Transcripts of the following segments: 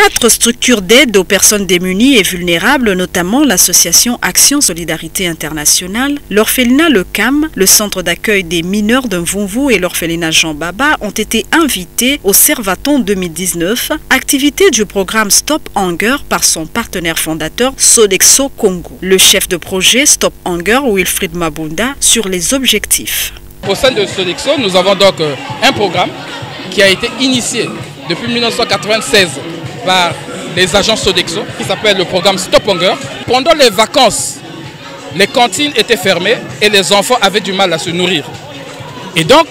Quatre structures d'aide aux personnes démunies et vulnérables, notamment l'association Action Solidarité Internationale, l'orphelinat Le Cam, le centre d'accueil des mineurs de Mvumvu et l'orphelinat Jean Baba ont été invités au Servaton 2019, activité du programme Stop Hunger par son partenaire fondateur Sodexo Congo. Le chef de projet Stop Hunger, Wilfried Mabunda, sur les objectifs. Au sein de Sodexo, nous avons donc euh, un programme qui a été initié depuis 1996 par les agents Sodexo qui s'appelle le programme Stop Hunger. Pendant les vacances, les cantines étaient fermées et les enfants avaient du mal à se nourrir. Et donc,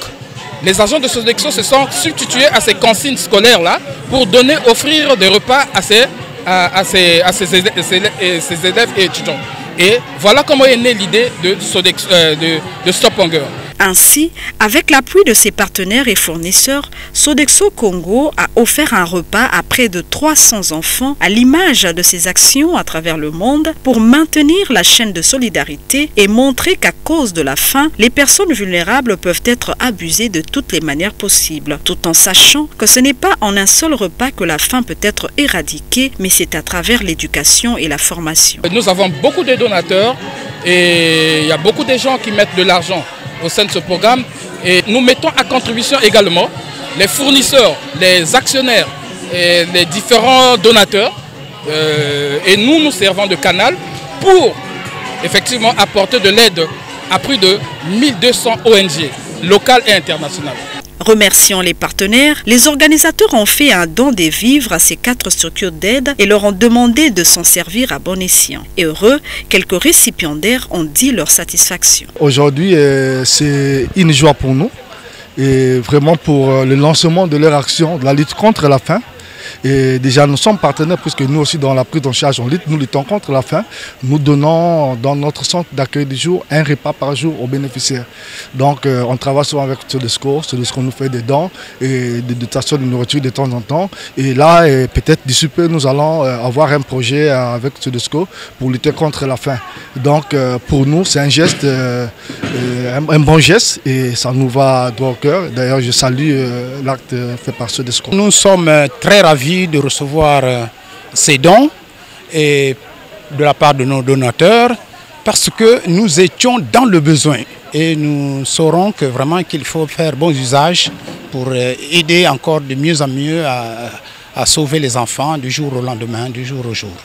les agents de Sodexo se sont substitués à ces cantines scolaires-là pour donner, offrir des repas à ces, à, ces, à ces, élèves et étudiants. Et voilà comment est née l'idée de, euh, de, de Stop Hunger. Ainsi, avec l'appui de ses partenaires et fournisseurs, Sodexo Congo a offert un repas à près de 300 enfants à l'image de ses actions à travers le monde pour maintenir la chaîne de solidarité et montrer qu'à cause de la faim, les personnes vulnérables peuvent être abusées de toutes les manières possibles, tout en sachant que ce n'est pas en un seul repas que la faim peut être éradiquée, mais c'est à travers l'éducation et la formation. Nous avons beaucoup de donateurs et il y a beaucoup de gens qui mettent de l'argent au sein de ce programme. Et nous mettons à contribution également les fournisseurs, les actionnaires et les différents donateurs. Euh, et nous nous servons de canal pour effectivement apporter de l'aide à plus de 1200 ONG locales et internationales. Remerciant les partenaires, les organisateurs ont fait un don des vivres à ces quatre structures d'aide et leur ont demandé de s'en servir à bon escient. Et heureux, quelques récipiendaires ont dit leur satisfaction. Aujourd'hui, euh, c'est une joie pour nous et vraiment pour euh, le lancement de leur action, de la lutte contre la faim. Et déjà, nous sommes partenaires puisque nous aussi, dans la prise en charge, on lutte, nous luttons contre la faim. Nous donnons dans notre centre d'accueil du jour un repas par jour aux bénéficiaires. Donc, euh, on travaille souvent avec Sodesco. Sodesco nous fait des dons et des dotations de nourriture de temps en temps. Et là, peut-être d'ici peu, nous allons euh, avoir un projet avec Sodesco pour lutter contre la faim. Donc, euh, pour nous, c'est un geste, un, bon geste et ça nous va droit au cœur. D'ailleurs, je salue l'acte fait par Sodesco. Nous sommes très ravis de recevoir euh, ces dons et de la part de nos donateurs parce que nous étions dans le besoin et nous saurons que vraiment qu'il faut faire bon usage pour euh, aider encore de mieux en mieux à, à sauver les enfants du jour au lendemain, du jour au jour.